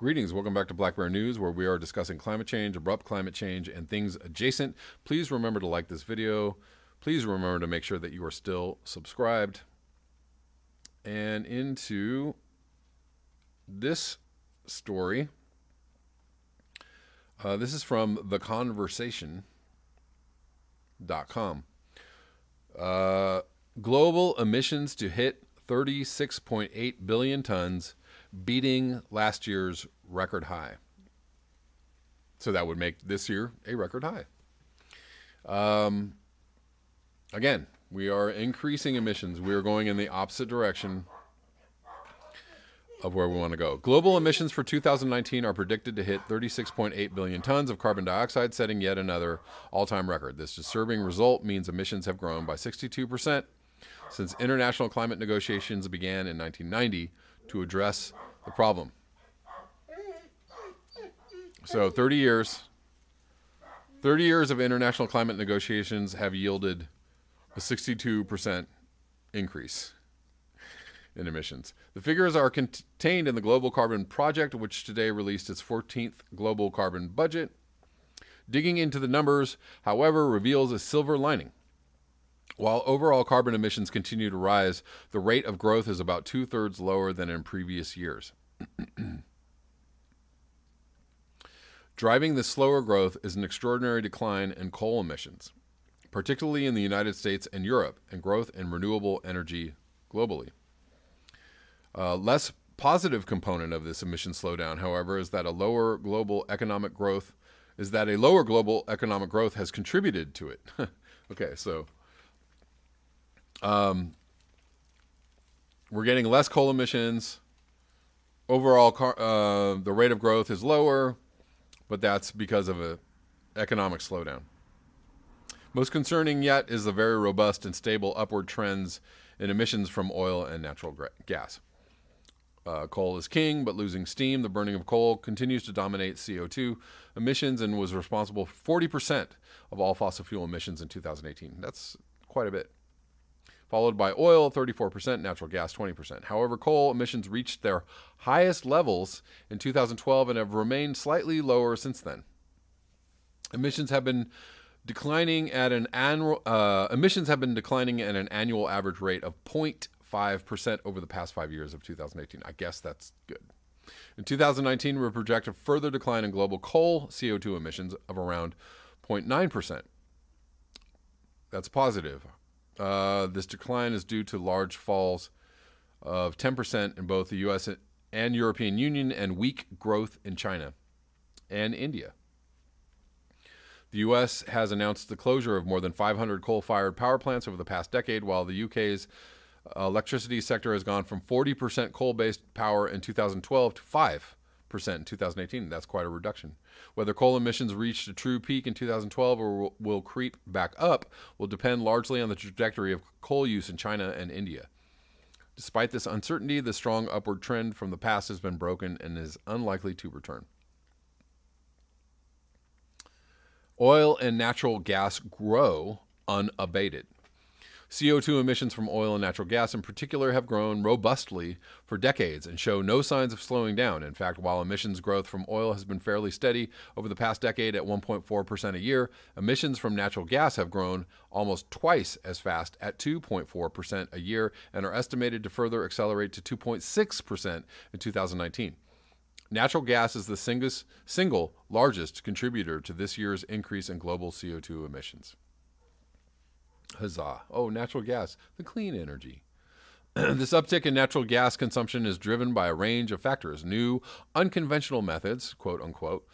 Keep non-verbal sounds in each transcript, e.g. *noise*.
Greetings, welcome back to Black Bear News, where we are discussing climate change, abrupt climate change, and things adjacent. Please remember to like this video. Please remember to make sure that you are still subscribed. And into this story. Uh, this is from theconversation.com. Uh, global emissions to hit 36.8 billion tons beating last year's record high. So that would make this year a record high. Um, again, we are increasing emissions. We are going in the opposite direction of where we want to go. Global emissions for 2019 are predicted to hit 36.8 billion tons of carbon dioxide, setting yet another all time record. This disturbing result means emissions have grown by 62% since international climate negotiations began in 1990 to address the problem. So 30 years 30 years of international climate negotiations have yielded a 62% increase in emissions. The figures are contained in the Global Carbon Project, which today released its 14th global carbon budget. Digging into the numbers, however, reveals a silver lining. While overall carbon emissions continue to rise, the rate of growth is about two thirds lower than in previous years. *clears throat* Driving this slower growth is an extraordinary decline in coal emissions, particularly in the United States and Europe, and growth in renewable energy globally. Uh, less positive component of this emission slowdown, however, is that a lower global economic growth is that a lower global economic growth has contributed to it. *laughs* okay, so um, we're getting less coal emissions. Overall, car, uh, the rate of growth is lower, but that's because of a economic slowdown. Most concerning yet is the very robust and stable upward trends in emissions from oil and natural gas. Uh, coal is king, but losing steam, the burning of coal continues to dominate CO2 emissions and was responsible for 40% of all fossil fuel emissions in 2018. That's quite a bit followed by oil 34%, natural gas 20%. However, coal emissions reached their highest levels in 2012 and have remained slightly lower since then. Emissions have been declining at an annual uh, emissions have been declining at an annual average rate of 0.5% over the past 5 years of 2018. I guess that's good. In 2019, we project a further decline in global coal CO2 emissions of around 0.9%. That's positive. Uh, this decline is due to large falls of 10% in both the U.S. and European Union and weak growth in China and India. The U.S. has announced the closure of more than 500 coal fired power plants over the past decade, while the UK's electricity sector has gone from 40% coal based power in 2012 to 5 percent in 2018. That's quite a reduction. Whether coal emissions reached a true peak in 2012 or will creep back up will depend largely on the trajectory of coal use in China and India. Despite this uncertainty, the strong upward trend from the past has been broken and is unlikely to return. Oil and natural gas grow unabated. CO2 emissions from oil and natural gas in particular have grown robustly for decades and show no signs of slowing down. In fact, while emissions growth from oil has been fairly steady over the past decade at 1.4% a year, emissions from natural gas have grown almost twice as fast at 2.4% a year and are estimated to further accelerate to 2.6% in 2019. Natural gas is the single, single largest contributor to this year's increase in global CO2 emissions. Huzzah. Oh, natural gas, the clean energy. *clears throat* this uptick in natural gas consumption is driven by a range of factors. New, unconventional methods, quote unquote,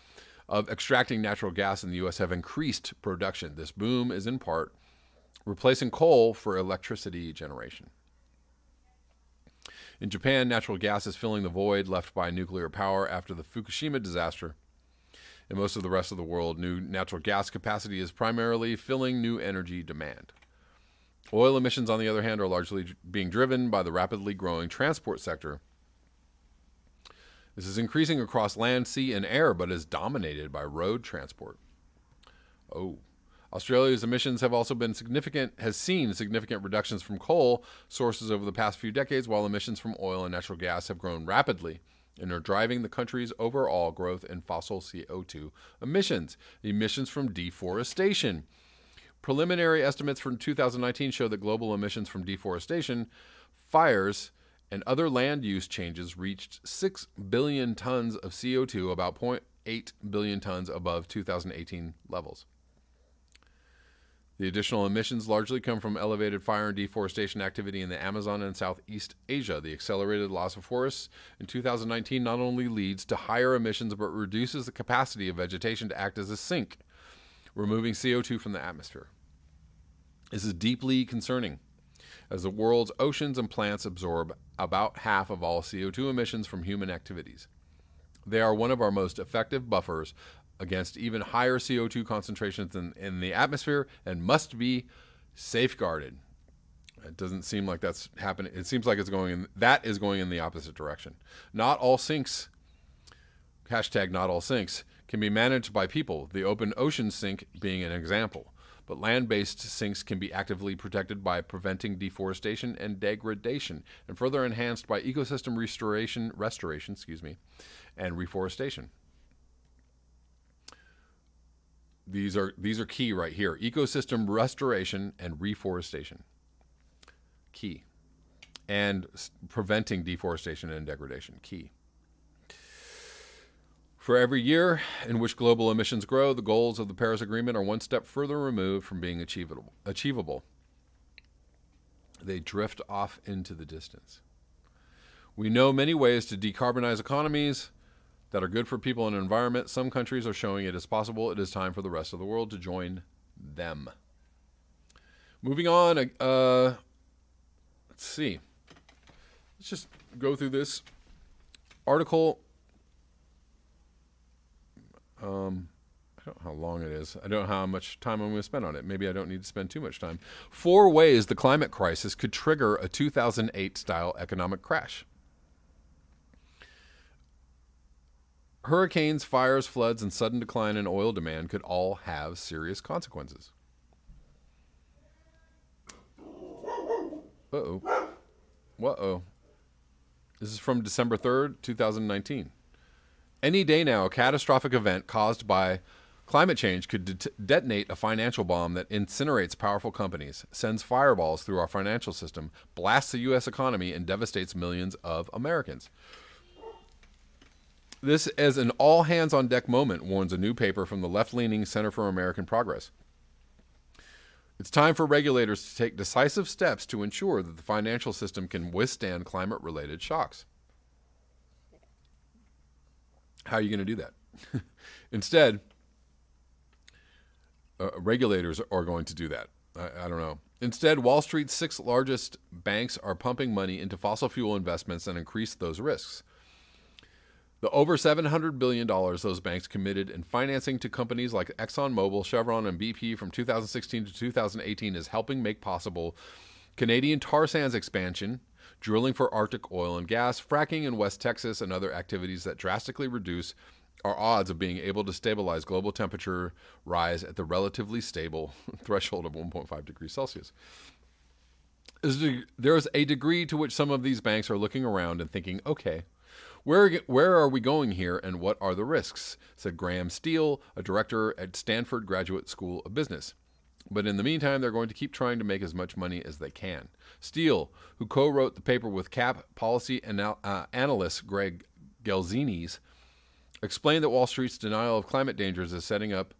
of extracting natural gas in the U.S. have increased production. This boom is in part replacing coal for electricity generation. In Japan, natural gas is filling the void left by nuclear power after the Fukushima disaster. In most of the rest of the world, new natural gas capacity is primarily filling new energy demand. Oil emissions, on the other hand, are largely being driven by the rapidly growing transport sector. This is increasing across land, sea, and air, but is dominated by road transport. Oh. Australia's emissions have also been significant has seen significant reductions from coal sources over the past few decades while emissions from oil and natural gas have grown rapidly and are driving the country's overall growth in fossil CO2 emissions, emissions from deforestation. Preliminary estimates from 2019 show that global emissions from deforestation, fires, and other land use changes reached 6 billion tons of CO2, about 0.8 billion tons above 2018 levels. The additional emissions largely come from elevated fire and deforestation activity in the Amazon and Southeast Asia. The accelerated loss of forests in 2019 not only leads to higher emissions but reduces the capacity of vegetation to act as a sink, removing CO2 from the atmosphere. This is deeply concerning as the world's oceans and plants absorb about half of all CO2 emissions from human activities. They are one of our most effective buffers against even higher CO2 concentrations in, in the atmosphere and must be safeguarded. It doesn't seem like that's happening. It seems like it's going in that is going in the opposite direction. Not all sinks, hashtag not all sinks, can be managed by people, the open ocean sink being an example. But land based sinks can be actively protected by preventing deforestation and degradation, and further enhanced by ecosystem restoration, restoration, excuse me, and reforestation. These are these are key right here. Ecosystem restoration and reforestation. Key. And preventing deforestation and degradation. Key. For every year in which global emissions grow, the goals of the Paris Agreement are one step further removed from being achievable. achievable. They drift off into the distance. We know many ways to decarbonize economies, that are good for people and environment. Some countries are showing it is possible. It is time for the rest of the world to join them. Moving on, uh, let's see. Let's just go through this article. Um, I don't know how long it is. I don't know how much time I'm going to spend on it. Maybe I don't need to spend too much time. Four ways the climate crisis could trigger a 2008 style economic crash. Hurricanes, fires, floods, and sudden decline in oil demand could all have serious consequences. Uh oh. What oh. This is from December 3rd, 2019. Any day now, a catastrophic event caused by climate change could det- detonate a financial bomb that incinerates powerful companies, sends fireballs through our financial system, blasts the U.S. economy, and devastates millions of Americans. This is an all hands on deck moment, warns a new paper from the left leaning Center for American Progress. It's time for regulators to take decisive steps to ensure that the financial system can withstand climate related shocks. How are you going to do that? *laughs* Instead, uh, regulators are going to do that. I, I don't know. Instead, Wall Street's six largest banks are pumping money into fossil fuel investments and increase those risks. The over $700 billion those banks committed in financing to companies like ExxonMobil, Chevron, and BP from 2016 to 2018 is helping make possible Canadian tar sands expansion, drilling for Arctic oil and gas, fracking in West Texas, and other activities that drastically reduce our odds of being able to stabilize global temperature rise at the relatively stable *laughs* threshold of 1.5 degrees Celsius. There is a degree to which some of these banks are looking around and thinking, okay, where, where are we going here and what are the risks? said Graham Steele, a director at Stanford Graduate School of Business. But in the meantime, they're going to keep trying to make as much money as they can. Steele, who co wrote the paper with CAP policy anal- uh, analyst Greg Gelzinis, explained that Wall Street's denial of climate dangers is setting up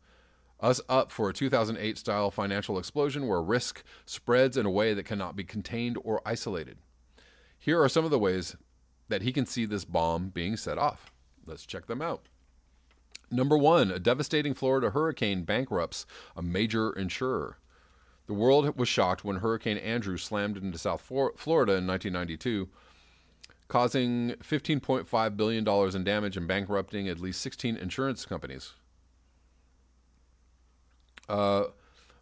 us up for a 2008 style financial explosion where risk spreads in a way that cannot be contained or isolated. Here are some of the ways that he can see this bomb being set off. Let's check them out. Number one, a devastating Florida hurricane bankrupts a major insurer. The world was shocked when Hurricane Andrew slammed into South Florida in 1992, causing $15.5 billion in damage and bankrupting at least 16 insurance companies. Uh,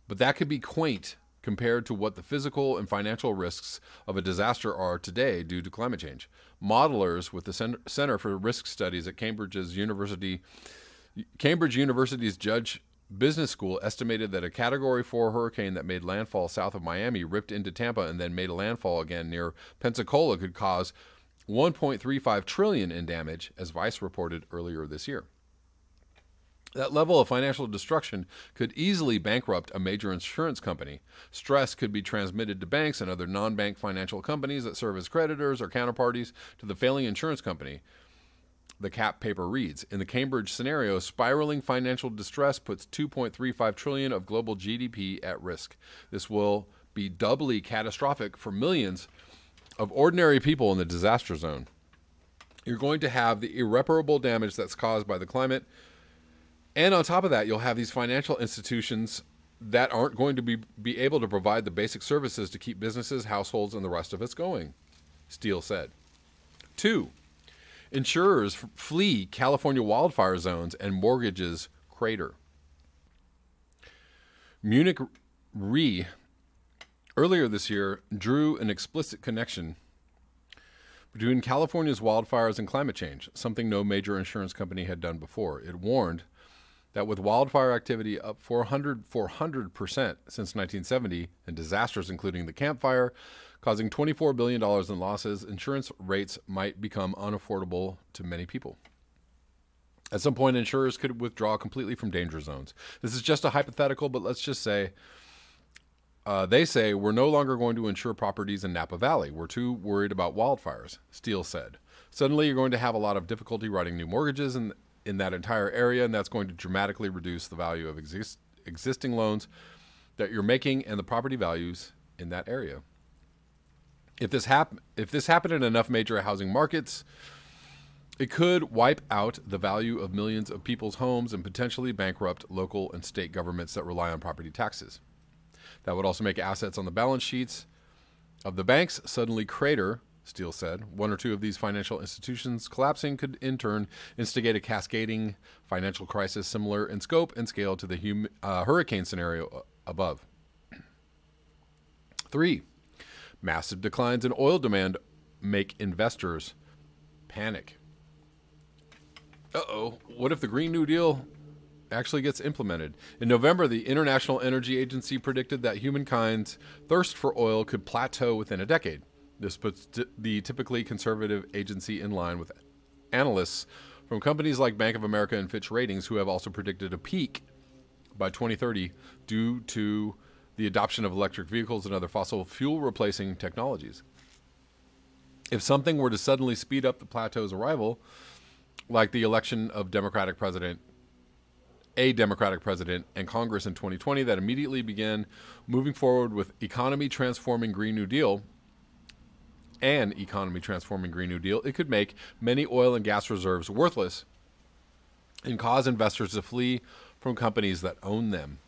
but that could be quaint compared to what the physical and financial risks of a disaster are today due to climate change. Modelers with the Center for Risk Studies at Cambridge's University, Cambridge University's Judge Business School estimated that a Category 4 hurricane that made landfall south of Miami, ripped into Tampa, and then made a landfall again near Pensacola could cause 1.35 trillion in damage, as Vice reported earlier this year. That level of financial destruction could easily bankrupt a major insurance company. Stress could be transmitted to banks and other non bank financial companies that serve as creditors or counterparties to the failing insurance company. The CAP paper reads In the Cambridge scenario, spiraling financial distress puts 2.35 trillion of global GDP at risk. This will be doubly catastrophic for millions of ordinary people in the disaster zone. You're going to have the irreparable damage that's caused by the climate and on top of that, you'll have these financial institutions that aren't going to be, be able to provide the basic services to keep businesses, households, and the rest of us going, Steele said. Two, insurers flee California wildfire zones and mortgages crater. Munich Re earlier this year drew an explicit connection between California's wildfires and climate change, something no major insurance company had done before. It warned that with wildfire activity up 400 400% since 1970 and disasters including the Camp Fire causing $24 billion in losses, insurance rates might become unaffordable to many people. At some point, insurers could withdraw completely from danger zones. This is just a hypothetical, but let's just say uh, they say we're no longer going to insure properties in Napa Valley. We're too worried about wildfires, Steele said. Suddenly, you're going to have a lot of difficulty writing new mortgages, and in that entire area, and that's going to dramatically reduce the value of exist, existing loans that you're making and the property values in that area. If this hap- if this happened in enough major housing markets, it could wipe out the value of millions of people's homes and potentially bankrupt local and state governments that rely on property taxes. That would also make assets on the balance sheets of the banks suddenly crater Steele said. One or two of these financial institutions collapsing could, in turn, instigate a cascading financial crisis similar in scope and scale to the hum- uh, hurricane scenario above. Three, massive declines in oil demand make investors panic. Uh oh, what if the Green New Deal actually gets implemented? In November, the International Energy Agency predicted that humankind's thirst for oil could plateau within a decade. This puts the typically conservative agency in line with analysts from companies like Bank of America and Fitch Ratings, who have also predicted a peak by 2030 due to the adoption of electric vehicles and other fossil fuel replacing technologies. If something were to suddenly speed up the plateau's arrival, like the election of Democratic president, a Democratic president and Congress in 2020 that immediately began moving forward with economy transforming Green New Deal, and economy transforming Green New Deal, it could make many oil and gas reserves worthless and cause investors to flee from companies that own them.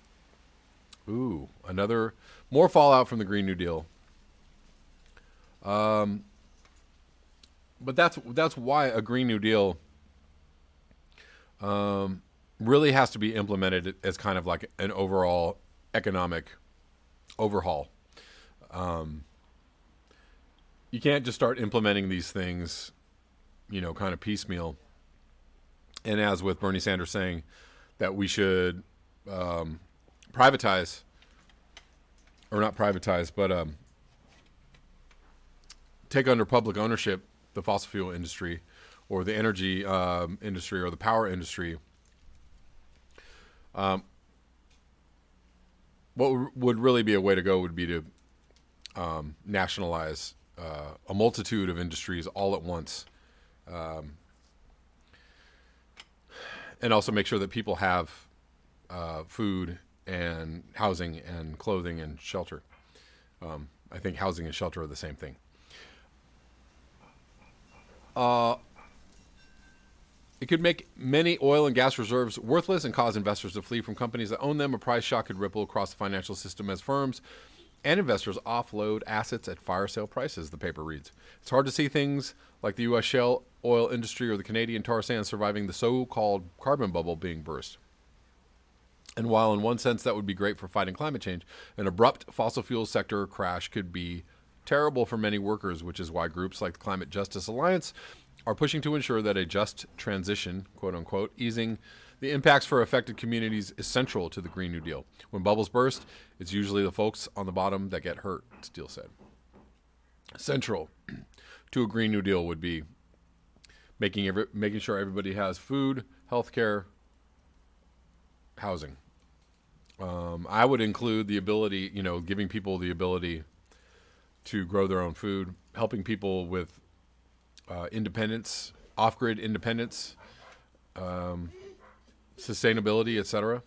Ooh, another more fallout from the Green New Deal. Um, but that's that's why a Green New Deal um, really has to be implemented as kind of like an overall economic overhaul. Um, you can't just start implementing these things, you know, kind of piecemeal. And as with Bernie Sanders saying that we should um, privatize, or not privatize, but um, take under public ownership the fossil fuel industry or the energy um, industry or the power industry. Um, what would really be a way to go would be to um, nationalize uh, a multitude of industries all at once. Um, and also make sure that people have uh, food and housing and clothing and shelter. Um, I think housing and shelter are the same thing. Uh, it could make many oil and gas reserves worthless and cause investors to flee from companies that own them. A price shock could ripple across the financial system as firms and investors offload assets at fire sale prices, the paper reads. It's hard to see things like the U.S. shale oil industry or the Canadian tar sands surviving the so called carbon bubble being burst. And while in one sense that would be great for fighting climate change, an abrupt fossil fuel sector crash could be terrible for many workers, which is why groups like the Climate Justice Alliance are pushing to ensure that a just transition, quote unquote, easing the impacts for affected communities is central to the Green New Deal. When bubbles burst, it's usually the folks on the bottom that get hurt, Steele said. Central *clears throat* to a Green New Deal would be making every, making sure everybody has food, health care, housing. Um, I would include the ability, you know, giving people the ability to grow their own food, helping people with uh, independence, off-grid independence, um, sustainability, etc.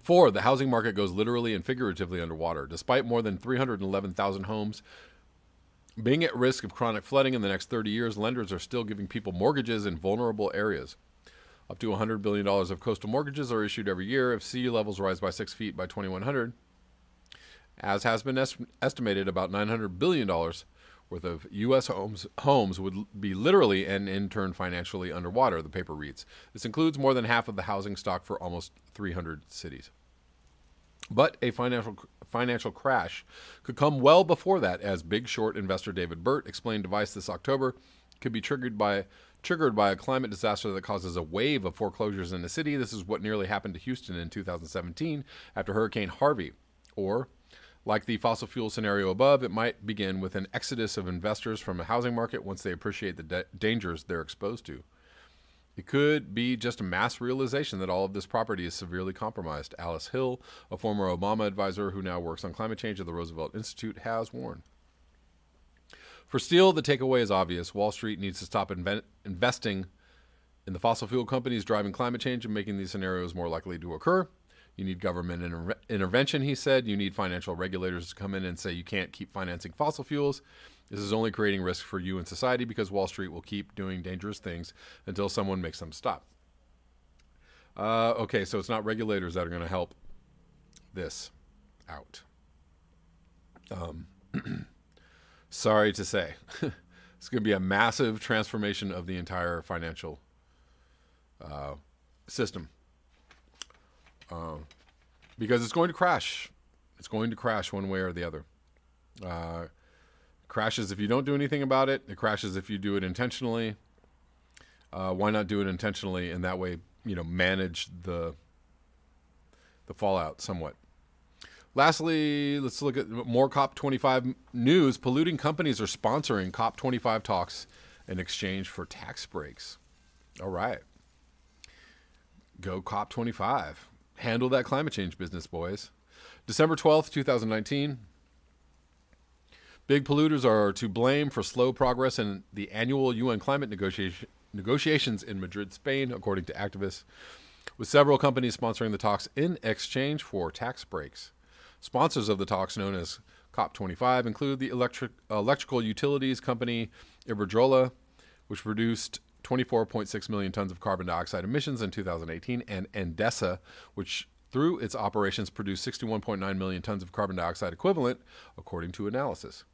Four, the housing market goes literally and figuratively underwater. Despite more than 311,000 homes being at risk of chronic flooding in the next 30 years, lenders are still giving people mortgages in vulnerable areas. Up to $100 billion of coastal mortgages are issued every year if sea levels rise by six feet by 2100. As has been est- estimated, about $900 billion worth of U.S. homes homes would be literally and in turn financially underwater. The paper reads. This includes more than half of the housing stock for almost 300 cities. But a financial financial crash could come well before that, as Big Short investor David Burt explained to Vice this October. Could be triggered by triggered by a climate disaster that causes a wave of foreclosures in the city. This is what nearly happened to Houston in 2017 after Hurricane Harvey, or like the fossil fuel scenario above, it might begin with an exodus of investors from a housing market once they appreciate the da- dangers they're exposed to. It could be just a mass realization that all of this property is severely compromised. Alice Hill, a former Obama advisor who now works on climate change at the Roosevelt Institute, has warned. For Steele, the takeaway is obvious. Wall Street needs to stop inven- investing in the fossil fuel companies driving climate change and making these scenarios more likely to occur. You need government inter- intervention, he said. You need financial regulators to come in and say you can't keep financing fossil fuels. This is only creating risk for you and society because Wall Street will keep doing dangerous things until someone makes them stop. Uh, okay, so it's not regulators that are going to help this out. Um, *clears throat* sorry to say, *laughs* it's going to be a massive transformation of the entire financial uh, system um, because it's going to crash. It's going to crash one way or the other. Uh, crashes if you don't do anything about it. It crashes if you do it intentionally. Uh, why not do it intentionally and that way, you know, manage the the fallout somewhat. Lastly, let's look at more COP25 news. Polluting companies are sponsoring COP25 talks in exchange for tax breaks. All right. Go COP25 handle that climate change business, boys. December 12th, 2019. Big polluters are to blame for slow progress in the annual UN climate negotiation, negotiations in Madrid, Spain, according to activists, with several companies sponsoring the talks in exchange for tax breaks. Sponsors of the talks, known as COP25, include the electric, electrical utilities company Iberdrola, which produced 24.6 million tons of carbon dioxide emissions in 2018, and Endesa, which through its operations produced 61.9 million tons of carbon dioxide equivalent, according to analysis.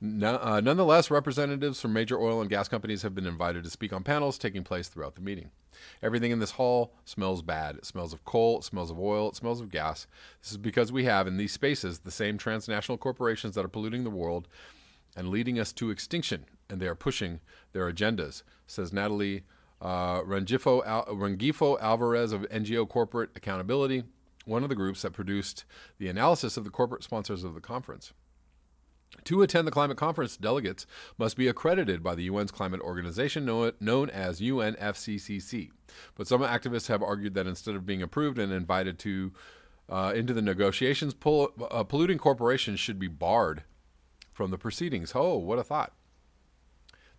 No, uh, nonetheless, representatives from major oil and gas companies have been invited to speak on panels taking place throughout the meeting. Everything in this hall smells bad. It smells of coal, it smells of oil, it smells of gas. This is because we have in these spaces the same transnational corporations that are polluting the world and leading us to extinction, and they are pushing their agendas, says Natalie uh, Rengifo, Al- Rengifo Alvarez of NGO Corporate Accountability, one of the groups that produced the analysis of the corporate sponsors of the conference. To attend the climate conference, delegates must be accredited by the UN's climate organization known as UNFCCC. But some activists have argued that instead of being approved and invited to uh, into the negotiations, uh, polluting corporations should be barred from the proceedings. Oh, what a thought!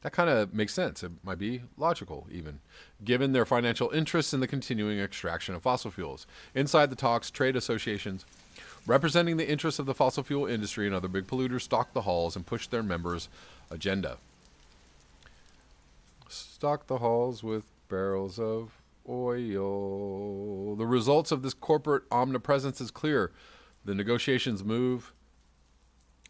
That kind of makes sense. It might be logical, even, given their financial interests in the continuing extraction of fossil fuels. Inside the talks, trade associations representing the interests of the fossil fuel industry and other big polluters stock the halls and push their members' agenda. Stock the halls with barrels of oil. The results of this corporate omnipresence is clear. The negotiations move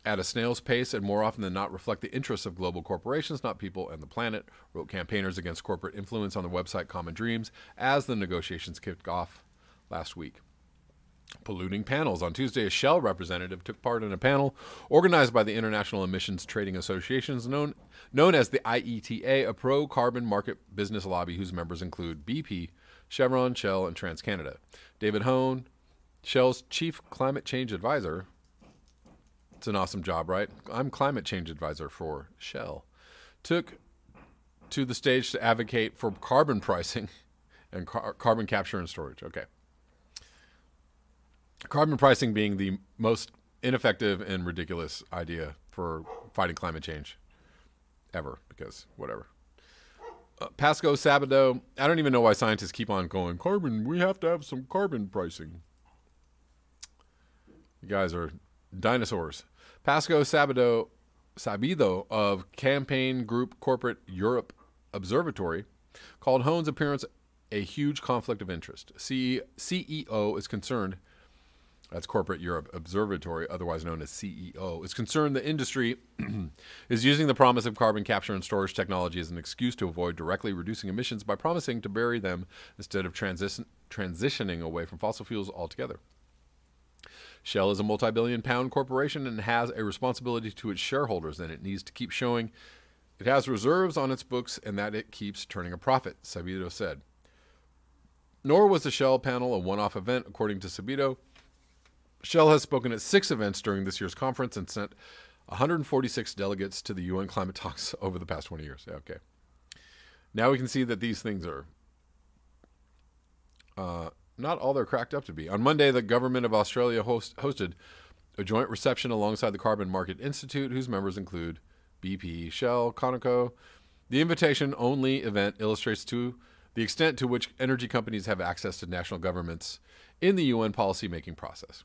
at a snail's pace and more often than not reflect the interests of global corporations, not people and the planet, wrote campaigners against corporate influence on the website Common Dreams as the negotiations kicked off last week. polluting panels. On Tuesday, a Shell representative took part in a panel organized by the International Emissions Trading Associations, known, known as the IETA, a pro carbon market business lobby whose members include BP, Chevron, Shell, and TransCanada. David Hone, Shell's chief climate change advisor, it's an awesome job, right? I'm climate change advisor for Shell, took to the stage to advocate for carbon pricing *laughs* and car- carbon capture and storage. Okay. Carbon pricing being the most ineffective and ridiculous idea for fighting climate change ever, because whatever. Uh, Pascoe Sabado, I don't even know why scientists keep on going, carbon, we have to have some carbon pricing. You guys are dinosaurs. Pascoe Sabato, Sabido of Campaign Group Corporate Europe Observatory called Hone's appearance a huge conflict of interest. CEO is concerned that's Corporate Europe Observatory, otherwise known as CEO, is concerned the industry *clears throat* is using the promise of carbon capture and storage technology as an excuse to avoid directly reducing emissions by promising to bury them instead of transi- transitioning away from fossil fuels altogether. Shell is a multi billion pound corporation and has a responsibility to its shareholders, and it needs to keep showing it has reserves on its books and that it keeps turning a profit, Sabido said. Nor was the Shell panel a one off event, according to Sabido. Shell has spoken at six events during this year's conference and sent 146 delegates to the UN climate *laughs* talks over the past 20 years. Okay. Now we can see that these things are uh, not all they're cracked up to be. On Monday, the government of Australia host, hosted a joint reception alongside the Carbon Market Institute, whose members include BP, Shell, Conoco. The invitation only event illustrates to the extent to which energy companies have access to national governments in the UN policymaking process.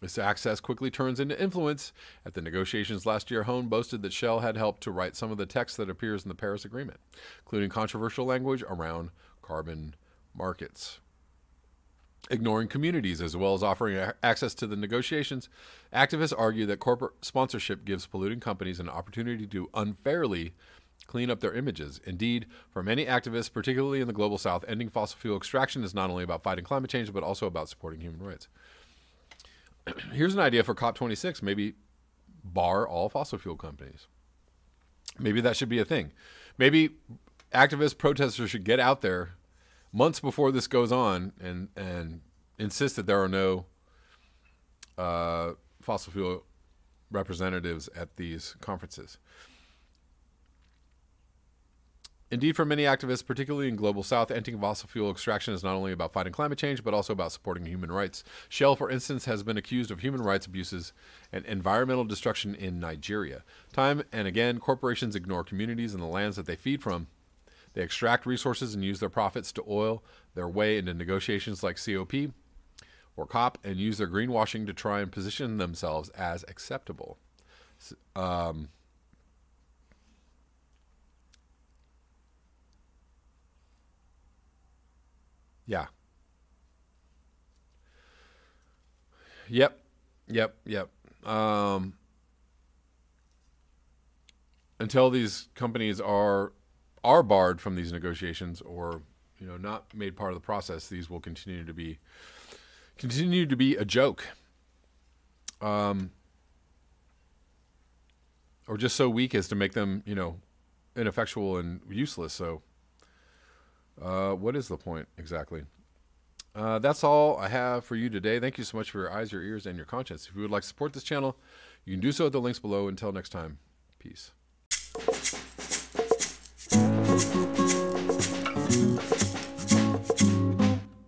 This access quickly turns into influence. At the negotiations last year, Hone boasted that Shell had helped to write some of the text that appears in the Paris Agreement, including controversial language around carbon markets. Ignoring communities as well as offering access to the negotiations, activists argue that corporate sponsorship gives polluting companies an opportunity to unfairly clean up their images. Indeed, for many activists, particularly in the global south, ending fossil fuel extraction is not only about fighting climate change, but also about supporting human rights. *clears throat* here's an idea for COP26 maybe bar all fossil fuel companies. Maybe that should be a thing. Maybe activists, protesters should get out there months before this goes on and, and insist that there are no uh, fossil fuel representatives at these conferences. Indeed, for many activists, particularly in global south, ending fossil fuel extraction is not only about fighting climate change, but also about supporting human rights. Shell, for instance, has been accused of human rights abuses and environmental destruction in Nigeria. Time and again, corporations ignore communities and the lands that they feed from. They extract resources and use their profits to oil their way into negotiations like COP or COP and use their greenwashing to try and position themselves as acceptable. Um, Yeah. Yep. Yep. Yep. Um, until these companies are are barred from these negotiations or you know not made part of the process, these will continue to be continue to be a joke. Um, or just so weak as to make them, you know, ineffectual and useless. So uh, what is the point exactly? Uh, that's all I have for you today. Thank you so much for your eyes, your ears, and your conscience. If you would like to support this channel, you can do so at the links below. Until next time, peace. Thank you.